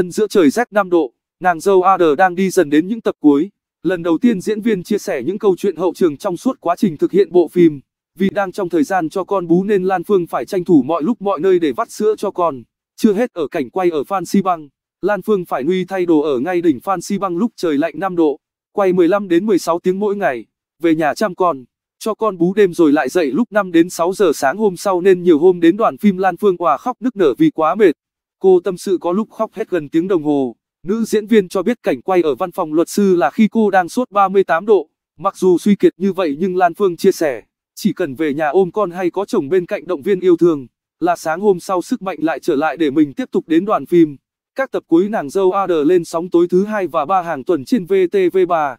Ân giữa trời rét 5 độ, nàng dâu Ada đang đi dần đến những tập cuối. Lần đầu tiên diễn viên chia sẻ những câu chuyện hậu trường trong suốt quá trình thực hiện bộ phim. Vì đang trong thời gian cho con bú nên Lan Phương phải tranh thủ mọi lúc mọi nơi để vắt sữa cho con. Chưa hết ở cảnh quay ở Phan Xi Băng, Lan Phương phải nuôi thay đồ ở ngay đỉnh Phan Xi Băng lúc trời lạnh 5 độ. Quay 15 đến 16 tiếng mỗi ngày, về nhà chăm con, cho con bú đêm rồi lại dậy lúc 5 đến 6 giờ sáng hôm sau nên nhiều hôm đến đoàn phim Lan Phương hòa khóc nức nở vì quá mệt. Cô tâm sự có lúc khóc hết gần tiếng đồng hồ. Nữ diễn viên cho biết cảnh quay ở văn phòng luật sư là khi cô đang sốt 38 độ. Mặc dù suy kiệt như vậy nhưng Lan Phương chia sẻ, chỉ cần về nhà ôm con hay có chồng bên cạnh động viên yêu thương, là sáng hôm sau sức mạnh lại trở lại để mình tiếp tục đến đoàn phim. Các tập cuối nàng dâu ad lên sóng tối thứ hai và ba hàng tuần trên VTV3.